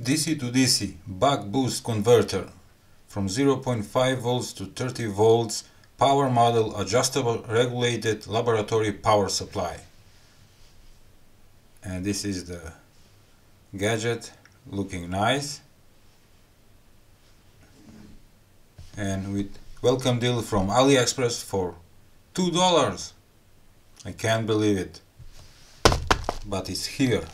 DC to DC buck boost converter. From 0.5 volts to 30 volts power model adjustable regulated laboratory power supply. And this is the gadget looking nice. And with welcome deal from AliExpress for two dollars. I can't believe it but it's here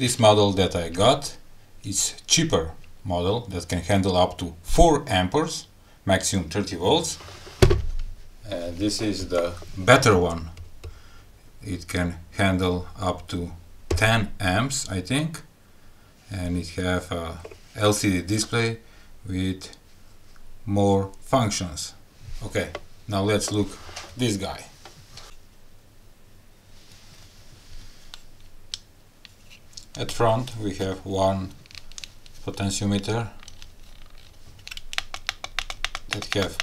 This model that I got is cheaper model that can handle up to 4 amperes, maximum 30 volts. Uh, this is the better one. It can handle up to 10 amps, I think, and it have a LCD display with more functions. Okay, now let's look this guy. At front we have one potentiometer that have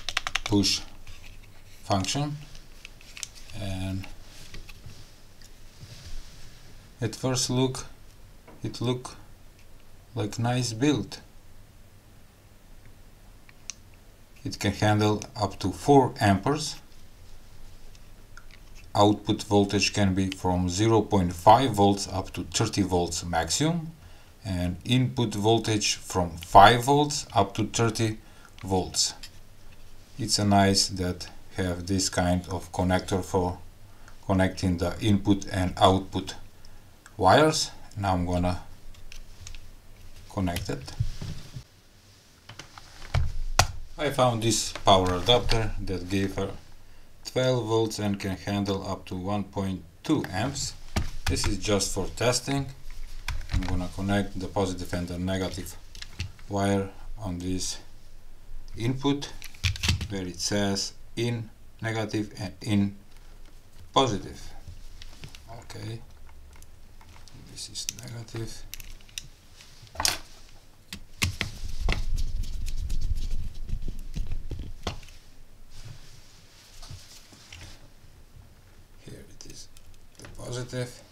push function and at first look it look like nice build. It can handle up to 4 amperes output voltage can be from 0.5 volts up to 30 volts maximum and input voltage from 5 volts up to 30 volts. It's a nice that have this kind of connector for connecting the input and output wires. Now I'm gonna connect it. I found this power adapter that gave her 12 volts and can handle up to 1.2 amps. This is just for testing. I'm gonna connect the positive and the negative wire on this input where it says in negative and in positive. Okay, this is negative positive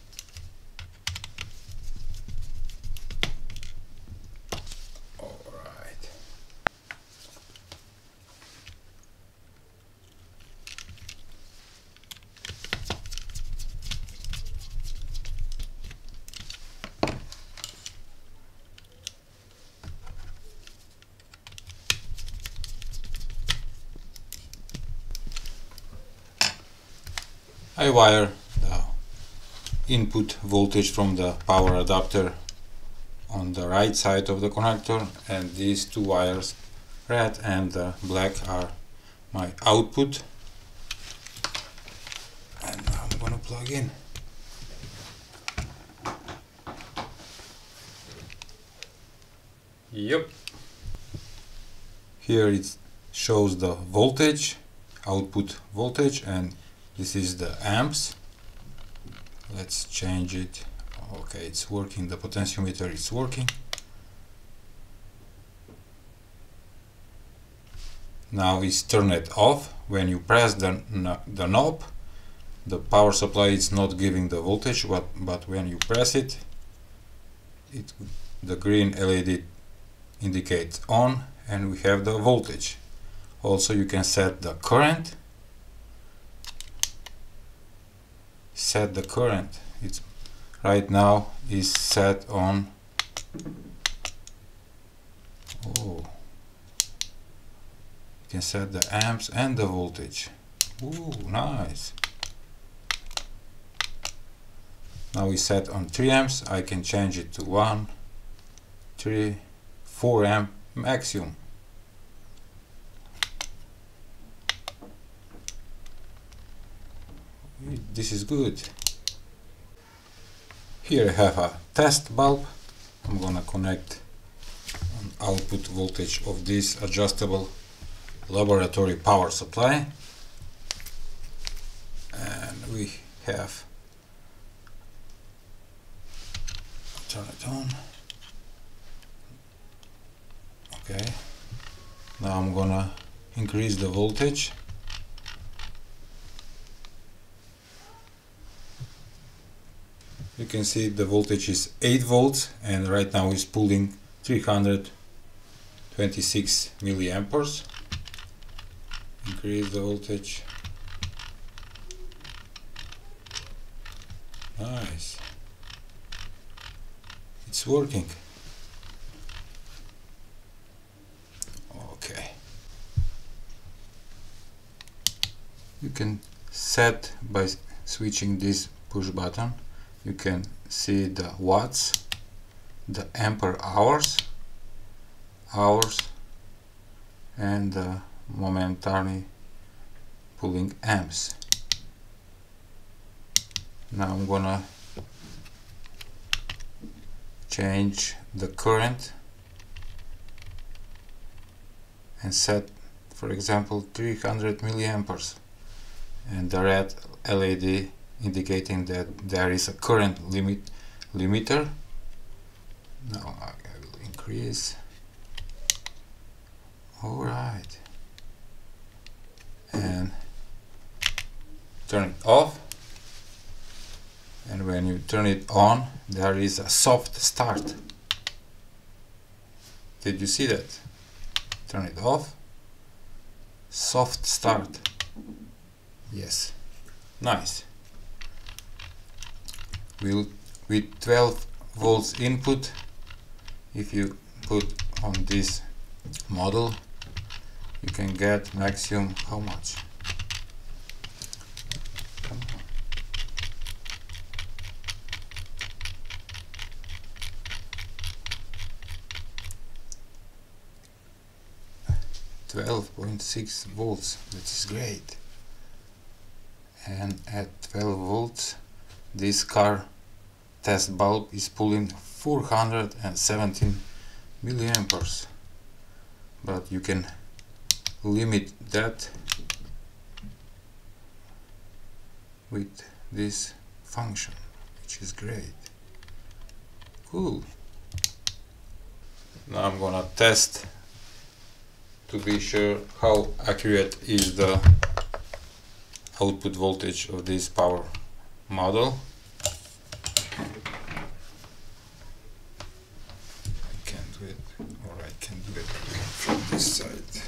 I wire input voltage from the power adapter on the right side of the connector and these two wires red and black are my output. And I'm gonna plug in. Yep here it shows the voltage output voltage and this is the amps let's change it. Okay it's working. The potentiometer is working. Now is turn it off. When you press the, the knob the power supply is not giving the voltage but, but when you press it it the green LED indicates on and we have the voltage. Also you can set the current set the current. It's right now is set on oh you can set the amps and the voltage. Ooh, nice. Now we set on 3 amps. I can change it to 1 3 4 amp maximum this is good. Here I have a test bulb. I'm gonna connect an output voltage of this adjustable laboratory power supply. And we have turn it on. Okay. Now I'm gonna increase the voltage you can see the voltage is 8 volts and right now is pulling 326 milliamperes. Increase the voltage. Nice. It's working. Okay. You can set by switching this push button you can see the watts the ampere hours hours and the momentarily pulling amps. Now I'm gonna change the current and set for example 300 milliamperes and the red LED indicating that there is a current limit limiter. Now I will increase. Alright and turn it off. And when you turn it on there is a soft start. Did you see that? Turn it off. Soft start. Yes. Nice will with 12 volts input if you put on this model you can get maximum how much Twelve point six volts. That is great. And at twelve volts, this car test bulb is pulling 417 milliamperes. But you can limit that with this function which is great. Cool. Now I'm gonna test to be sure how accurate is the output voltage of this power model. I can't do it or I can do it from this side.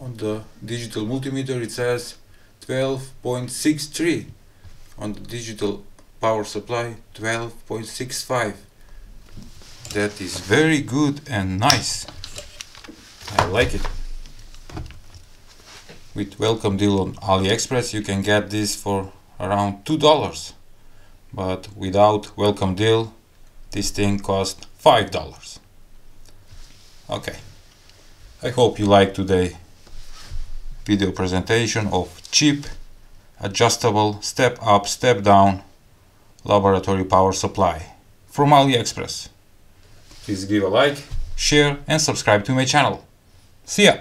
On the digital multimeter it says 12.63 on the digital power supply 12.65 that is very good and nice. I like it with welcome deal on AliExpress you can get this for around two dollars. But without welcome deal this thing cost five dollars. Okay. I hope you liked today video presentation of cheap adjustable step up step down laboratory power supply from AliExpress. Please give a like share and subscribe to my channel. See ya